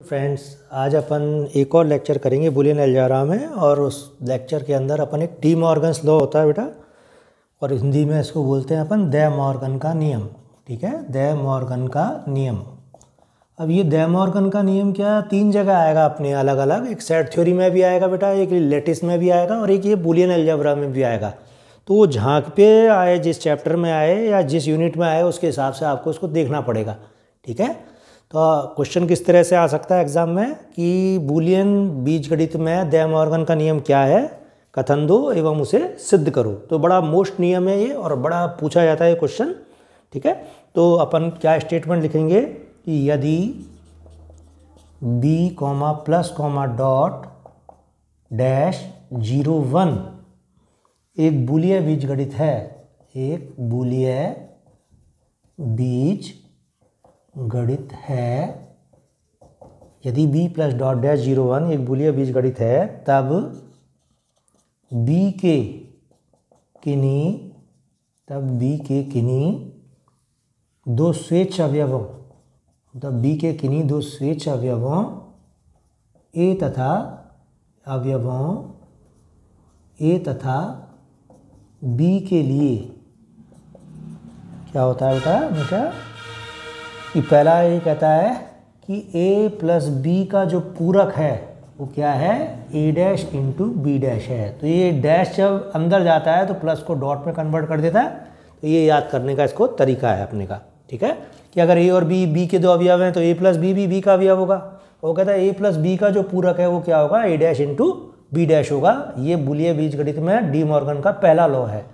Friends आज अपन एक और लेक्चर करेंगे, बुलियन अलजारा में, और उस लेक्चर के अंदर अपन एक डी मॉर्गन्स लॉ होता है बेटा, और हिंदी में इसको बोलते हैं अपन दे मॉर्गन का नियम, ठीक है? दे मॉर्गन का नियम। अब ये दे मॉर्गन का नियम क्या तीन जगह आएगा अपने अलग अलग एक सेट थ्योरी में भी आएगा बेटा, एक लेटिस में भी आएगा, और एक ये बुलियन अलजबरा में भी आएगा। तो वो झाँक पे आए, जिस चैप्टर में आए, या जिस यूनिट में आए, उसके हिसाब से आपको उसको देखना पड़ेगा, ठीक है? तो क्वेश्चन किस तरह से आ सकता है एग्ज़ाम में? कि बुलियन बीज गणित में दे मॉर्गन का नियम क्या है? कथन दो एवं उसे सिद्ध करो। तो बड़ा मोस्ट नियम है ये और बड़ा पूछा जाता है ये क्वेश्चन ठीक है? तो अपन क्या स्टेटमेंट लिखेंगे? कि यदि B comma plus comma dot dash zero one एक बुलिय बीज गणित है, एक बुलिय बीज गणित है। यदि b plus dot dash zero one एक बुलिय बीज गणित है, तब b के किन्हीं, तब b के किन्हीं दो स्वेच्छ अवयवों, तब b के किन्हीं दो स्वेच्छ अवयवों, a तथा अवयवों, a तथा b के लिए क्या होता है बेटा? बेटा कि पहला ये कहता है कि a प्लस बी का जो पूरक है, वो क्या है? A dash into B dash है। तो ये डैश जब अंदर जाता है तो प्लस को डॉट में कन्वर्ट कर देता है। तो ये याद करने का इसको तरीका है अपने का, ठीक है? कि अगर a और b b के दो अवयव हैं तो a प्लस बी भी बी का अवयव होगा। वो कहता है a प्लस बी का जो पूरक है, वो क्या होगा? A dash into B dash होगा। ये बुलिय बीज गणित में डी मॉर्गन का पहला लॉ है।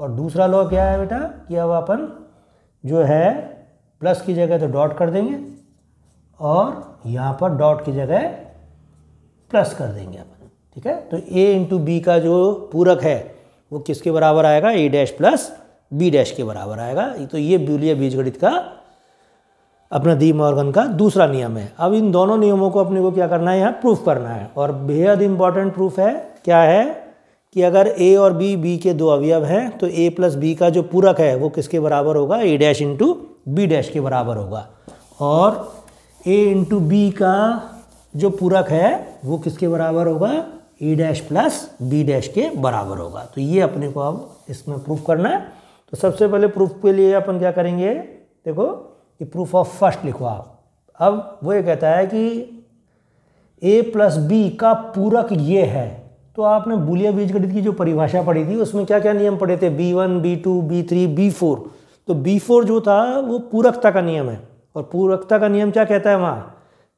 और दूसरा लॉ क्या है बेटा? कि अब अपन जो है प्लस की जगह तो डॉट कर देंगे और यहाँ पर डॉट की जगह प्लस कर देंगे अपन, ठीक है? तो ए इंटू बी का जो पूरक है, वो किसके बराबर आएगा? A dash plus B dash के बराबर आएगा। तो ये बुलिय बीजगणित का अपना दी मॉर्गन का दूसरा नियम है। अब इन दोनों नियमों को अपने को क्या करना है? यहाँ प्रूफ करना है। और बेहद इंपॉर्टेंट प्रूफ है, क्या है? कि अगर ए और बी बी के दो अवयव हैं तो ए प्लस बी का जो पूरक है, वो किसके बराबर होगा? A dash into B dash के बराबर होगा। और ए इंटू बी का जो पूरक है, वो किसके बराबर होगा? A dash plus B dash के बराबर होगा। तो ये अपने को अब इसमें प्रूफ करना है। तो सबसे पहले प्रूफ के लिए अपन क्या करेंगे? देखो कि प्रूफ ऑफ़ फ़र्स्ट लिखो आप। अब वो ये कहता है कि ए प्लस बी का पूरक ये है। तो आपने बुलिया बीजगणित की जो परिभाषा पढ़ी थी, उसमें क्या क्या नियम पढ़े थे? B one B two B three B four तो बी फोर जो था, वो पूरकता का नियम है। और पूरकता का नियम क्या कहता है वहाँ?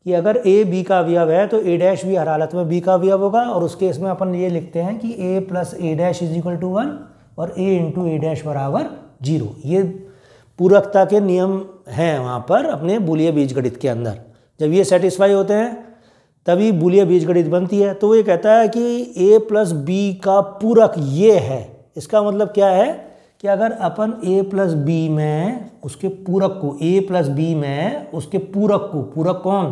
कि अगर ए बी का अवयव है तो ए डैश भी हर हालत में बी का अवयव होगा। और उस केस में अपन ये लिखते हैं कि A plus A dash is equal to one और ए इंटू ए डैश बराबर ज़ीरो ये पूरकता के नियम हैं वहाँ पर अपने बुलिया बीजगणित के अंदर। जब ये सेटिस्फाई होते हैं, तभी बुलिया बीजगणित बनती है। तो ये कहता है कि ए प्लस बी का पूरक ये है। इसका मतलब क्या है? कि अगर अपन a प्लस बी में उसके पूरक को, a प्लस बी में उसके पूरक को, पूरक कौन?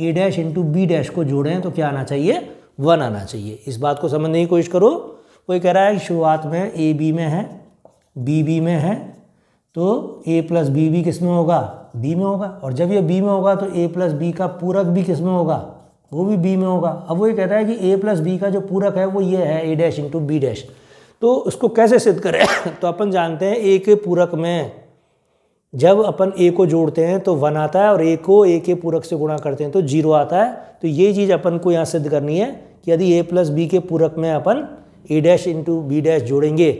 A dash into B dash को जोड़ें तो क्या आना चाहिए? वन आना चाहिए। इस बात को समझने की कोशिश करो। वो कह रहा है, शुरुआत में ए बी में है बी बी में है तो ए प्लस बी भी किसमें होगा? बी में होगा। और जब ये बी में होगा तो ए प्लस बी का पूरक भी किसमें होगा? वो भी बी में होगा। अब वो ये कहता है कि ए प्लस बी का जो पूरक है वो ये है A dash into B dash तो उसको कैसे सिद्ध करें? तो अपन जानते हैं a के पूरक में जब अपन ए को जोड़ते हैं तो वन आता है और ए को ए के पूरक से गुणा करते हैं तो ज़ीरो आता है। तो ये चीज़ अपन को यहाँ सिद्ध करनी है कि यदि ए प्लस बी के पूरक में अपन A dash into B dash जोड़ेंगे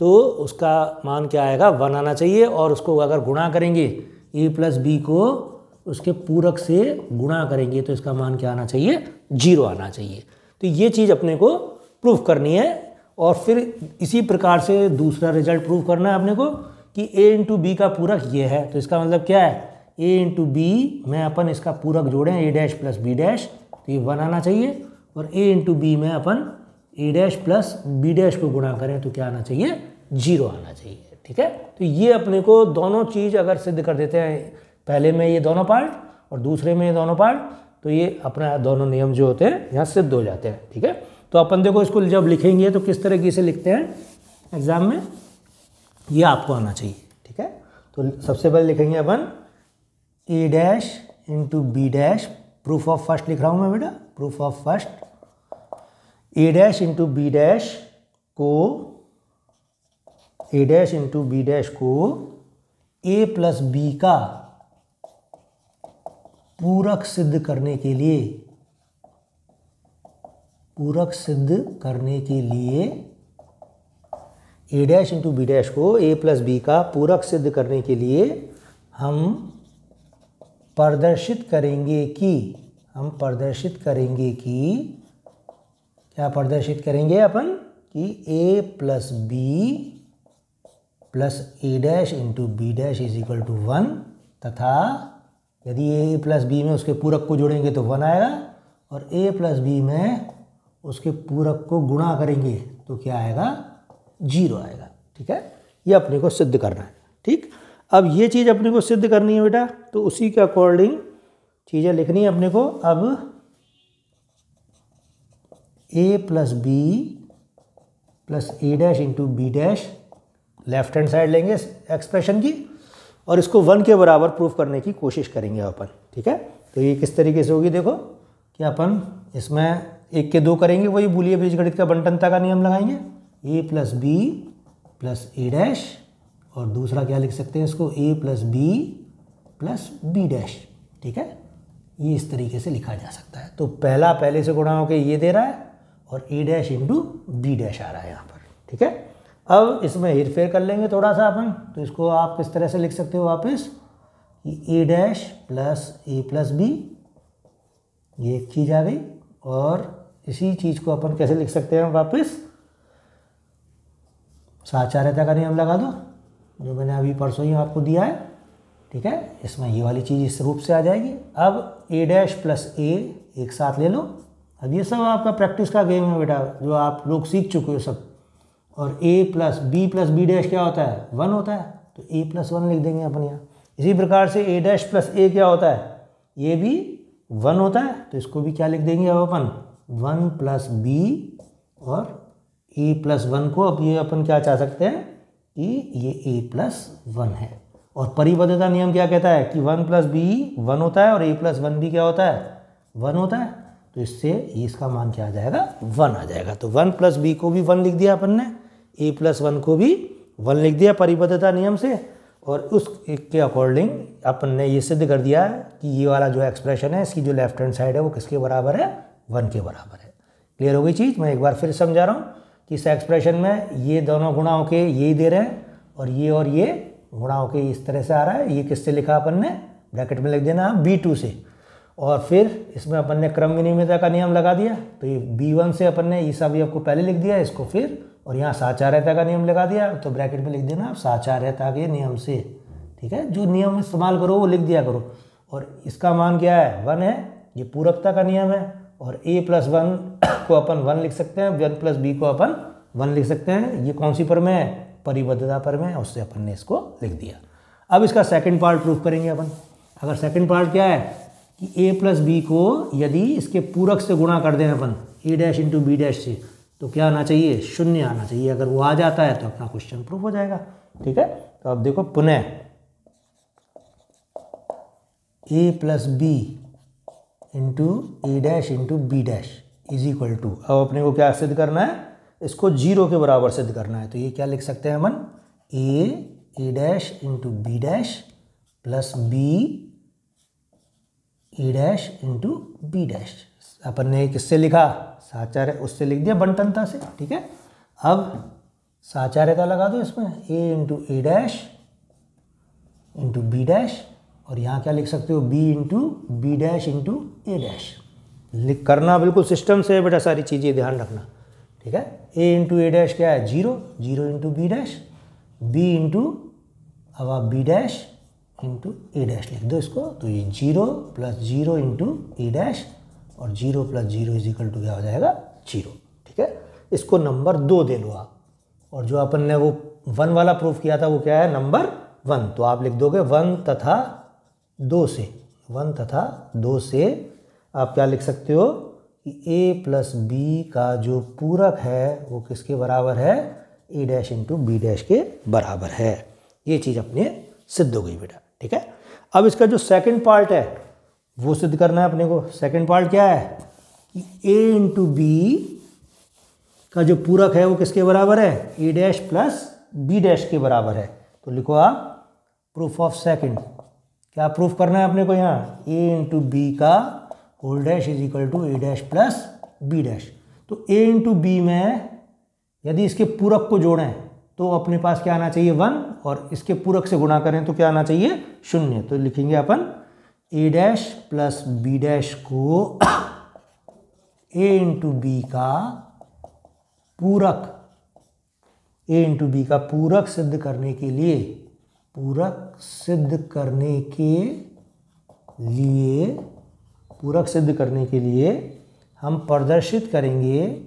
तो उसका मान क्या आएगा? वन आना चाहिए और उसको अगर गुणा करेंगे, ए प्लस बी को उसके पूरक से गुणा करेंगे तो इसका मान क्या आना चाहिए? ज़ीरो आना चाहिए। तो ये चीज़ अपने को प्रूफ करनी है और फिर इसी प्रकार से दूसरा रिज़ल्ट प्रूव करना है अपने को कि ए इंटू बी का पूरक ये है। तो इसका मतलब क्या है? ए इंटू बी में अपन इसका पूरक जोड़ें A dash plus B dash तो ये वन आना चाहिए। और ए इंटू बी में अपन A dash plus B dash को गुणा करें तो क्या आना चाहिए? ज़ीरो आना चाहिए, ठीक है? तो ये अपने को दोनों चीज़ अगर सिद्ध कर देते हैं, पहले में ये दोनों पार्ट और दूसरे में ये दोनों पार्ट तो ये अपना दोनों नियम जो होते हैं, यहाँ सिद्ध हो जाते हैं, ठीक है? तो अपन देखो इसको जब लिखेंगे तो किस तरीके से लिखते हैं? एग्ज़ाम में ये आपको आना चाहिए, ठीक है? तो सबसे पहले लिखेंगे अपन A dash into B dash proof of first लिख रहा हूँ मैं बेटा proof of first A dash into B dash को A dash into B dash को ए प्लस बी का पूरक सिद्ध करने के लिए पूरक सिद्ध करने के लिए A dash into B dash को ए प्लस बी का पूरक सिद्ध करने के लिए हम प्रदर्शित करेंगे कि, हम प्रदर्शित करेंगे कि, क्या प्रदर्शित करेंगे अपन? कि A plus B plus A dash into B dash is equal to one तथा यदि ए प्लस बी में उसके पूरक को जोड़ेंगे तो वन आएगा और ए प्लस बी में उसके पूरक को गुणा करेंगे तो क्या आएगा? ज़ीरो आएगा, ठीक है? ये अपने को सिद्ध करना है, ठीक? अब ये चीज़ अपने को सिद्ध करनी है बेटा तो उसी के अकॉर्डिंग चीज़ें लिखनी है अपने को। अब A plus B plus A dash into B dash left hand side लेंगे एक्सप्रेशन की, और इसको वन के बराबर प्रूफ करने की कोशिश करेंगे अपन, ठीक है? तो ये किस तरीके से होगी देखो, कि अपन इसमें एक के दो करेंगे, वही बोलिए बीजगणित का बंटनता का नियम लगाएँगे। A plus B plus A dash और दूसरा क्या लिख सकते हैं इसको? A plus B plus B dash ठीक है? ये इस तरीके से लिखा जा सकता है। तो पहला, पहले से गुणा होकर ये दे रहा है, और A dash into B dash आ रहा है यहाँ पर, ठीक है? अब इसमें हेरफेर कर लेंगे थोड़ा सा अपन। तो इसको आप किस तरह से लिख सकते हो वापस? A dash plus A plus B ये एक चीज़ आ गई, और इसी चीज़ को अपन कैसे लिख सकते हैं वापस? साचार्यता का नियम लगा दो, जो मैंने अभी परसों ही आपको दिया है, ठीक है? इसमें ये वाली चीज़ इस रूप से आ जाएगी। अब ए डैश प्लस ए एक साथ ले लो। अब ये सब आपका प्रैक्टिस का गेम है बेटा, जो आप लोग सीख चुके हो सब। और A plus B plus B dash क्या होता है? वन होता है। तो ए प्लस वन लिख देंगे अपन यहाँ। इसी प्रकार से ए डैश प्लस ए क्या होता है? ये भी वन होता है। तो इसको भी क्या लिख देंगे अब अपन? वन प्लस बी और ए प्लस वन को अब ये अपन क्या चाह सकते हैं? कि ये ए प्लस वन है। और परिबद्धता नियम क्या कहता है कि वन प्लस बी वन होता है और ए प्लस वन भी क्या होता है? वन होता है। तो इससे इसका मान क्या आ जाएगा? वन आ जाएगा। तो वन प्लस बी को भी वन लिख दिया अपन ने। ए प्लस वन को भी वन लिख दिया परिबद्धता नियम से। और उस के अकॉर्डिंग अपन ने ये सिद्ध कर दिया कि ये वाला जो एक्सप्रेशन है, इसकी जो लेफ़्ट हैंड साइड है, वो किसके बराबर है? वन के बराबर है। क्लियर हो गई चीज़? मैं एक बार फिर समझा रहा हूँ कि इस एक्सप्रेशन में ये दोनों गुणाओं के यही दे रहे हैं और ये और ये गुणाओं के इस तरह से आ रहा है। ये किससे लिखा अपन ने? ब्रैकेट में लिख देना आप बी टू से। और फिर इसमें अपन ने क्रम विनिमयता का नियम लगा दिया। तो ये बी वन से अपन ने ये सब आपको पहले लिख दिया, इसको फिर और यहाँ साचार्यता का नियम लगा दिया। तो ब्रैकेट में लिख देना आप साचार्यता के नियम से। ठीक है? जो नियम इस्तेमाल करो वो लिख दिया करो। और इसका मान क्या है? वन है। ये पूरकता का नियम है। और ए प्लस वन को अपन वन लिख सकते हैं वन प्लस बी को अपन वन लिख सकते हैं। ये कौन सी पर में है? परिबद्धता पर में उससे अपन ने इसको लिख दिया। अब इसका सेकंड पार्ट प्रूफ करेंगे अपन। अगर सेकंड पार्ट क्या है? कि ए प्लस बी को यदि इसके पूरक से गुणा कर दें अपन A dash into B dash से तो क्या आना चाहिए? शून्य आना चाहिए। अगर वो आ जाता है तो अपना क्वेश्चन प्रूफ हो जाएगा। ठीक है? तो अब देखो पुनः। A plus B into A dash into B dash is equal to अब अपने को क्या सिद्ध करना है? इसको ज़ीरो के बराबर सिद्ध करना है। तो ये क्या लिख सकते हैं अपन? A A dash into B dash plus B A dash into B dash अपन ने किससे लिखा? साचार्य, उससे लिख दिया बंटनता से, ठीक है? अब साचार्यता लगा दो इसमें। A into A dash into B dash और यहाँ क्या लिख सकते हो? B into B dash into A dash लिख करना बिल्कुल सिस्टम से बेटा, सारी चीज़ें ध्यान रखना। ठीक है? ए इंटू ए डैश क्या है? Zero zero into B dash B into अब आप B dash into A dash लिख दो इसको। तो ये zero plus zero into A dash और zero plus zero is equal to क्या हो जाएगा? ज़ीरो ठीक है? इसको नंबर दो दे लो आप। और जो अपन ने वो वन वाला प्रूफ किया था, वो क्या है? नंबर वन तो आप लिख दोगे वन तथा दो से, वन तथा दो से, आप क्या लिख सकते हो? कि ए प्लस बी का जो पूरक है, वो किसके बराबर है? A dash into B dash के बराबर है। ये चीज़ अपने सिद्ध हो गई बेटा, ठीक है? अब इसका जो सेकंड पार्ट है, वो सिद्ध करना है अपने को। सेकंड पार्ट क्या है? कि ए इंटू बी का जो पूरक है, वो किसके बराबर है? A dash plus B dash के बराबर है। तो लिखो आप प्रूफ ऑफ़ सेकंड क्या प्रूफ करना है अपने को यहाँ? ए इंटू बी का whole dash is equal to A dash plus B dash तो ए इंटू बी में यदि इसके पूरक को जोड़ें तो अपने पास क्या आना चाहिए? वन। और इसके पूरक से गुणा करें तो क्या आना चाहिए? शून्य। तो लिखेंगे अपन A dash plus B dash को ए इंटू बी का पूरक ए इंटू बी का पूरक सिद्ध करने के लिए पूरक सिद्ध करने के लिए, पूरक सिद्ध करने के लिए हम प्रदर्शित करेंगे,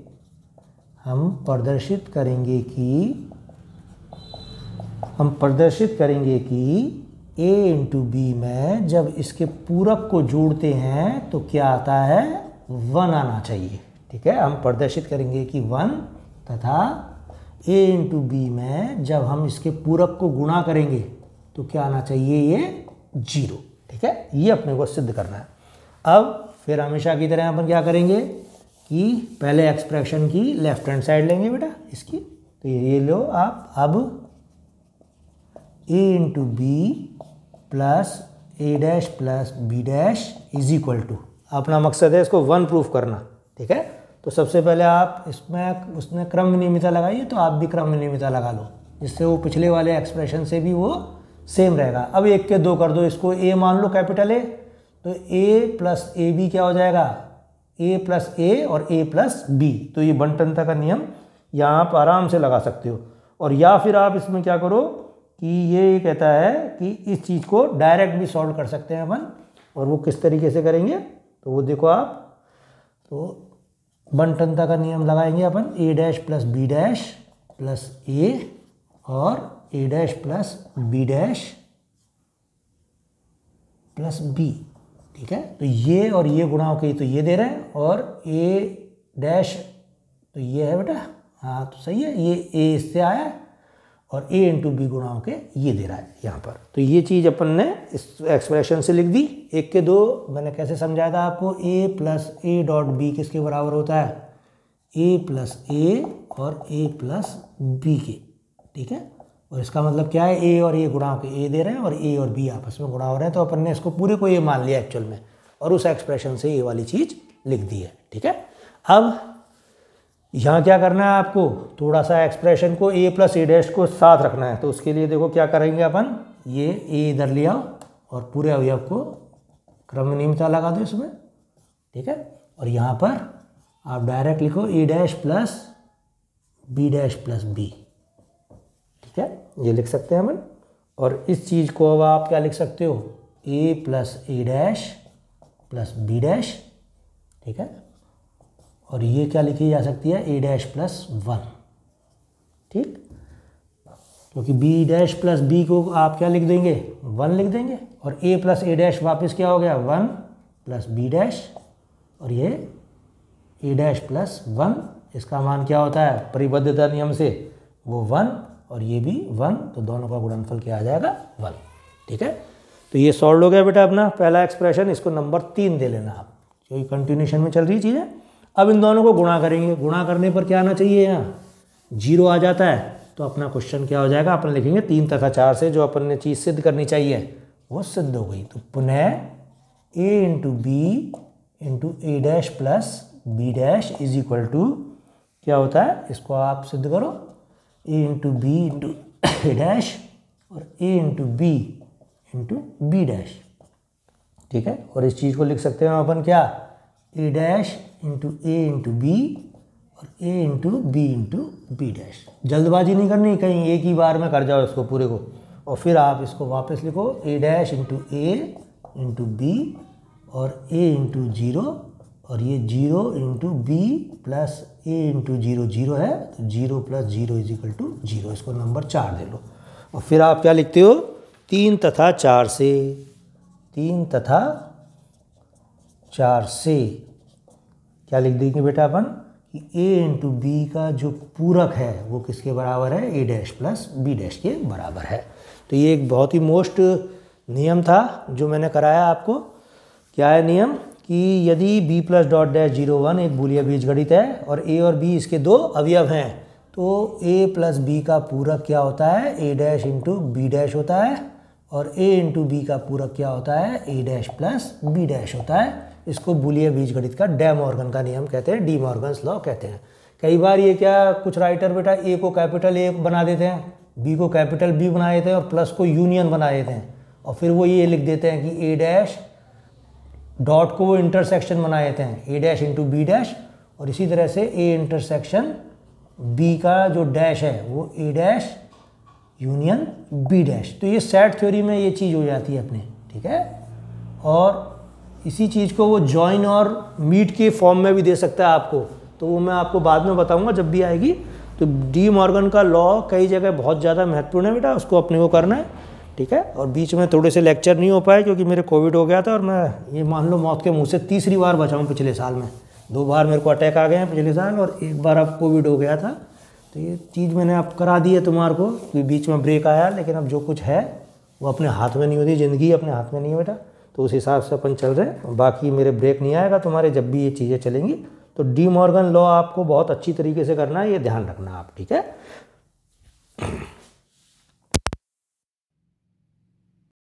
हम प्रदर्शित करेंगे कि, हम प्रदर्शित करेंगे कि a इंटू बी में जब इसके पूरक को जोड़ते हैं तो क्या आता है? वन आना चाहिए। ठीक है? हम प्रदर्शित करेंगे कि वन तथा a इंटू बी में जब हम इसके पूरक को गुणा करेंगे तो क्या आना चाहिए ये ज़ीरो, ठीक है? ये अपने को सिद्ध करना है। अब फिर हमेशा की तरह अपन क्या करेंगे कि पहले एक्सप्रेशन की लेफ़्ट हैंड साइड लेंगे बेटा, इसकी। तो ये लो आप। अब A into B plus A dash plus B dash is equal to अपना मकसद है इसको वन प्रूफ करना, ठीक है? तो सबसे पहले आप इसमें, उसने क्रम नियमिता लगाई तो आप भी क्रम नियमिता लगा लो, जिससे वो पिछले वाले एक्सप्रेशन से भी वो सेम रहेगा। अब एक के दो कर दो, इसको ए मान लो कैपिटल ए तो ए प्लस ए बी क्या हो जाएगा? ए प्लस ए और ए प्लस बी तो ये बंटनता का नियम यहाँ आप आराम से लगा सकते हो। और या फिर आप इसमें क्या करो कि ये कहता है कि इस चीज़ को डायरेक्ट भी सॉल्व कर सकते हैं अपन, और वो किस तरीके से करेंगे? तो वो देखो आप तो बंटनता का नियम लगाएँगे अपन A dash plus B dash plus A और A dash plus B dash plus B ठीक है? तो ये और ये गुणाओं के तो ये दे रहे हैं और ए डैश तो ये है बेटा। हाँ तो सही है, ये ए इससे आया और ए इंटू बी गुणाओं के ये दे रहा है यहाँ पर। तो ये चीज़ अपन ने इस एक्सप्रेशन से लिख दी। एक के दो, मैंने कैसे समझाया था आपको? A plus A dot B किसके बराबर होता है? ए प्लस ए और ए प्लस बी के, ठीक है? और इसका मतलब क्या है? ए और ए गुणाओं के ए दे रहे हैं और ए और बी आपस में गुणा हो रहे हैं। तो अपन ने इसको पूरे को ए मान लिया एक्चुअल में और उस एक्सप्रेशन से ये वाली चीज़ लिख दी है। ठीक है? अब यहाँ क्या करना है आपको? थोड़ा सा एक्सप्रेशन को ए प्लस ए डैश को साथ रखना है। तो उसके लिए देखो क्या करेंगे अपन? ये ए इधर लिया और पूरे अवयव को क्रम नियमिता लगा दो इसमें। ठीक है? और यहाँ पर आप डायरेक्ट लिखो A dash plus B dash plus B ठीक है? ये लिख सकते हैं अपन और इस चीज़ को अब आप क्या लिख सकते हो? A plus A dash plus B dash ठीक है? और ये क्या लिखी जा सकती है? ए डैश प्लस वन ठीक? क्योंकि बी डैश प्लस बी को आप क्या लिख देंगे? वन लिख देंगे। और ए प्लस ए डैश वापस क्या हो गया? वन प्लस बी डैश और ये ए डैश प्लस वन इसका मान क्या होता है? परिबद्धता नियम से। वो वन और ये भी वन तो दोनों का गुणनफल क्या आ जाएगा? वन। ठीक है? तो ये सॉल्व हो गया बेटा अपना पहला एक्सप्रेशन इसको नंबर तीन दे लेना आप। क्योंकि कंटिन्यूशन में चल रही चीज़ें। अब इन दोनों को गुणा करेंगे। गुणा करने पर क्या आना चाहिए यहाँ? ज़ीरो आ जाता है तो अपना क्वेश्चन क्या हो जाएगा? अपन लिखेंगे तीन तथा चार से, जो अपन ने चीज़ सिद्ध करनी चाहिए, वो सिद्ध हो गई। तो पुनः A into B into A dash plus B dash is equal to क्या होता है? इसको आप सिद्ध करो। A into B into A dash और A into B into B dash ठीक है? और इस चीज़ को लिख सकते हैं अपन क्या? A dash into A into B और A into B into B dash जल्दबाजी नहीं करनी, कहीं एक ही बार में कर जाओ इसको पूरे को। और फिर आप इसको वापस लिखो A dash into A into B और ए इंटू ज़ीरो और ये zero into B plus A into zero zero है तो zero plus zero is equal to zero इसको नंबर चार दे लो। और फिर आप क्या लिखते हो? तीन तथा चार से। तीन तथा चार से। क्या लिख देंगे बेटा अपन? कि ए इंटू बी का जो पूरक है, वो किसके बराबर है? A dash plus B dash के बराबर है। तो ये एक बहुत ही मोस्ट नियम था जो मैंने कराया आपको। क्या है नियम? कि यदि B plus dot dash zero one एक बूलिया बीज गणित है और ए और बी इसके दो अवयव हैं तो ए प्लस बी का पूरक क्या होता है? A dash into B dash होता है और ए इंटू बी का पूरक क्या होता है? A dash plus B dash होता है। इसको बूलिया बीज गणित का डे मॉर्गन का नियम कहते हैं डी मॉर्गन्स लॉ कहते हैं। कई बार ये क्या कुछ राइटर बेटा ए को कैपिटल ए बना देते हैं बी को कैपिटल बी बना देते हैं और प्लस को यूनियन बना देते हैं। और फिर वो ये लिख देते हैं कि ए डैश डॉट को वो इंटरसेक्शन बना देते हैं A dash into B dash और इसी तरह से ए इंटरसेक्शन बी का जो डैश है, वो A dash union B dash तो ये सेट थ्योरी में ये चीज़ हो जाती है अपने, ठीक है? और इसी चीज़ को वो जॉइन और मीट के फॉर्म में भी दे सकता है आपको। तो वो मैं आपको बाद में बताऊँगा, जब भी आएगी। तो डी मॉर्गन का लॉ कई जगह बहुत ज़्यादा महत्वपूर्ण है बेटा, उसको अपने को करना है। ठीक है? और बीच में थोड़े से लेक्चर नहीं हो पाए क्योंकि मेरे कोविड हो गया था और मैं ये मान लो मौत के मुँह से तीसरी बार बचाऊँ पिछले साल में। दो बार मेरे को अटैक आ गए हैं पिछले साल और एक बार अब कोविड हो गया था। तो ये चीज़ मैंने अब करा दी है तुम्हारे को कि बीच में ब्रेक आया, लेकिन अब जो कुछ है, वो अपने हाथ में नहीं होती, ज़िंदगी अपने हाथ में नहीं है बेटा। तो उस हिसाब से अपन चल रहे हैं। बाकी मेरे ब्रेक नहीं आएगा, तुम्हारे जब भी ये चीज़ें चलेंगी तो डी मॉर्गन लॉ आपको बहुत अच्छी तरीके से करना है, ये ध्यान रखना आप, ठीक है?